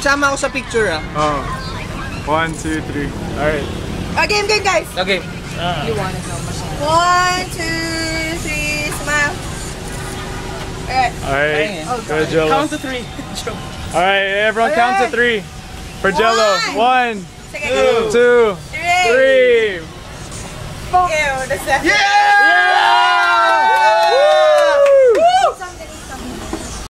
Sama ako sa picture ah. Oh. One, two, three. Alright. Oh, game, game, guys. Okay. Uh. You want to know One, two, three, smile. Alright. Alright. Oh, Go Gelo. Count to three. Alright, everyone All right. count to three. For Gelo. One, Second. two, Three. three. Ew, that's that. Yeah!